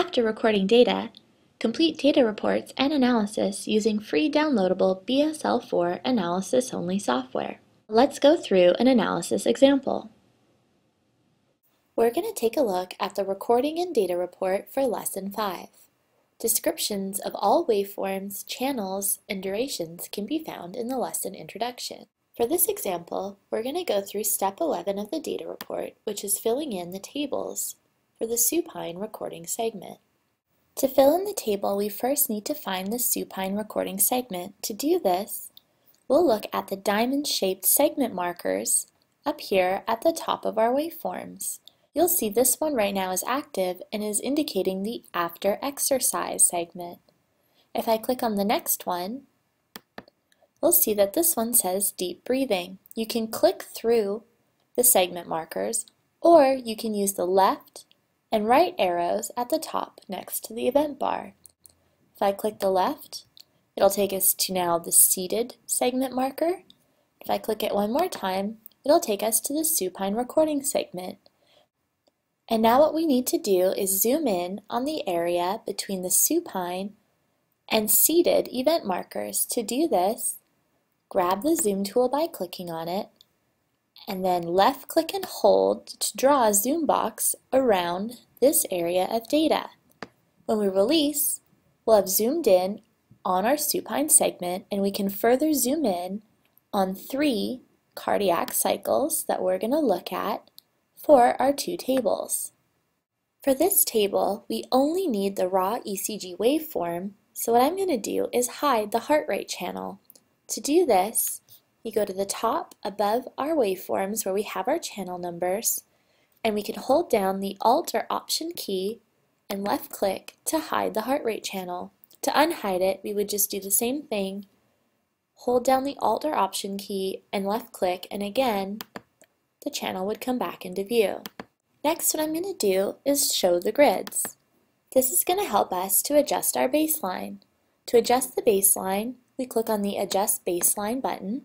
After recording data, complete data reports and analysis using free downloadable BSL4 analysis-only software. Let's go through an analysis example. We're going to take a look at the recording and data report for Lesson 5. Descriptions of all waveforms, channels, and durations can be found in the lesson introduction. For this example, we're going to go through step 11 of the data report, which is filling in the tables for the supine recording segment. To fill in the table, we first need to find the supine recording segment. To do this, we'll look at the diamond-shaped segment markers up here at the top of our waveforms. You'll see this one right now is active and is indicating the after exercise segment. If I click on the next one, we'll see that this one says deep breathing. You can click through the segment markers or you can use the left and right arrows at the top next to the event bar. If I click the left, it'll take us to now the seated segment marker. If I click it one more time, it'll take us to the supine recording segment. And now what we need to do is zoom in on the area between the supine and seated event markers. To do this, grab the zoom tool by clicking on it, and then left click and hold to draw a zoom box around this area of data. When we release, we'll have zoomed in on our supine segment and we can further zoom in on three cardiac cycles that we're going to look at for our two tables. For this table, we only need the raw ECG waveform, so what I'm going to do is hide the heart rate channel. To do this, you go to the top above our waveforms where we have our channel numbers, and we can hold down the Alt or Option key and left click to hide the heart rate channel. To unhide it, we would just do the same thing, hold down the Alt or Option key and left click, and again, the channel would come back into view. Next, what I'm going to do is show the grids. This is going to help us to adjust our baseline. To adjust the baseline, we click on the Adjust Baseline button,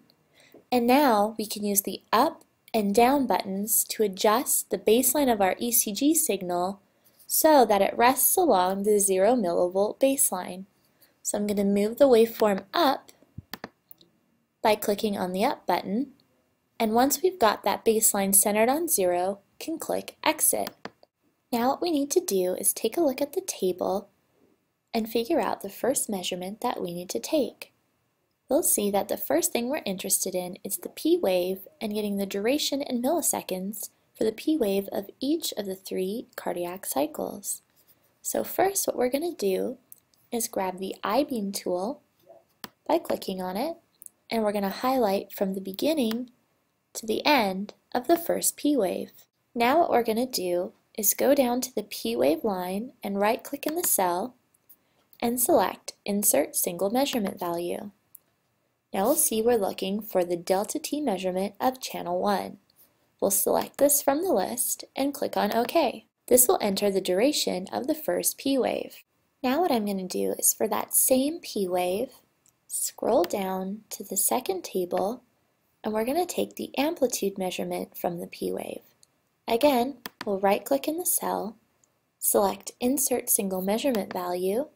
and now we can use the up and down buttons to adjust the baseline of our ECG signal so that it rests along the 0 millivolt baseline. So I'm going to move the waveform up by clicking on the up button and once we've got that baseline centered on zero, can click Exit. Now what we need to do is take a look at the table and figure out the first measurement that we need to take. We'll see that the first thing we're interested in is the P wave and getting the duration in milliseconds for the P wave of each of the three cardiac cycles. So first what we're going to do is grab the I-beam tool by clicking on it and we're going to highlight from the beginning to the end of the first P wave. Now what we're going to do is go down to the P wave line and right click in the cell and select Insert Single Measurement Value. Now we'll see we're looking for the delta T measurement of channel 1. We'll select this from the list and click on OK. This will enter the duration of the first P wave. Now what I'm going to do is for that same P wave, scroll down to the second table and we're going to take the amplitude measurement from the P wave. Again, we'll right click in the cell, select Insert Single Measurement Value,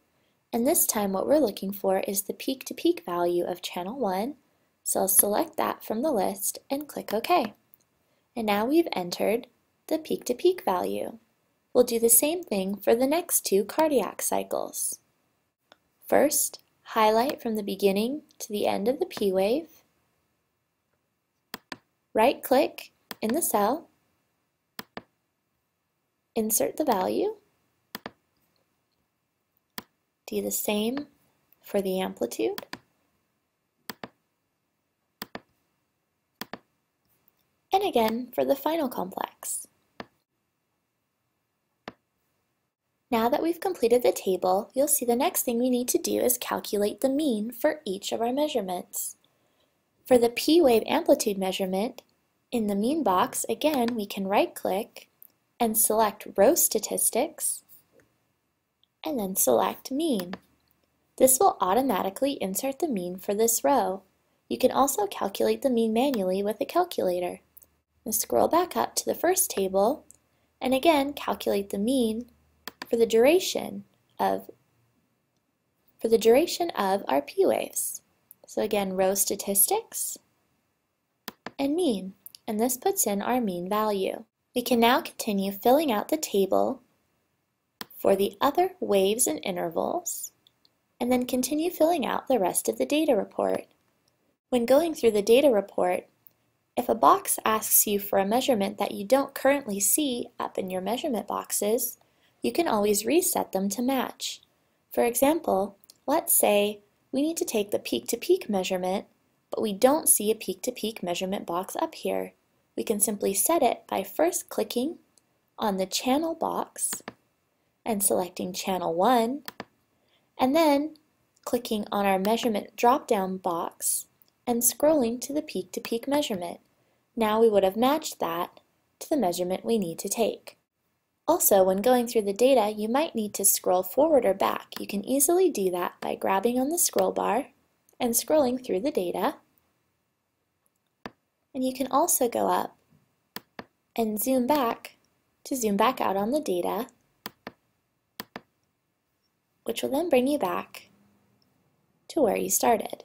and this time what we're looking for is the peak-to-peak -peak value of channel 1, so I'll select that from the list and click OK. And now we've entered the peak-to-peak -peak value. We'll do the same thing for the next two cardiac cycles. First, highlight from the beginning to the end of the P wave, right click in the cell, insert the value, do the same for the amplitude, and again for the final complex. Now that we've completed the table, you'll see the next thing we need to do is calculate the mean for each of our measurements. For the P-wave amplitude measurement, in the mean box, again, we can right-click and select Row Statistics, and then select Mean. This will automatically insert the mean for this row. You can also calculate the mean manually with a calculator. scroll back up to the first table, and again calculate the mean for the duration of for the duration of our P waves. So again, row statistics and mean, and this puts in our mean value. We can now continue filling out the table for the other waves and intervals, and then continue filling out the rest of the data report. When going through the data report, if a box asks you for a measurement that you don't currently see up in your measurement boxes, you can always reset them to match. For example, let's say we need to take the peak-to-peak -peak measurement, but we don't see a peak-to-peak -peak measurement box up here. We can simply set it by first clicking on the channel box and selecting channel 1, and then clicking on our measurement drop-down box and scrolling to the peak-to-peak -peak measurement. Now we would have matched that to the measurement we need to take. Also, when going through the data, you might need to scroll forward or back. You can easily do that by grabbing on the scroll bar and scrolling through the data. And you can also go up and zoom back to zoom back out on the data, which will then bring you back to where you started.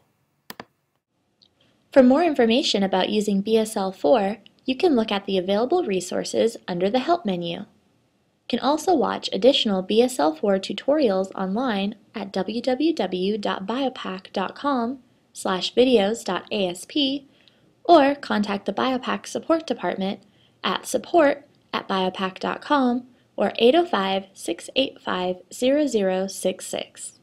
For more information about using BSL4, you can look at the available resources under the Help menu. You can also watch additional BSL4 tutorials online at www.biopac.com slash videos.asp or contact the Biopac Support Department at support at biopac.com or 805 685 0066.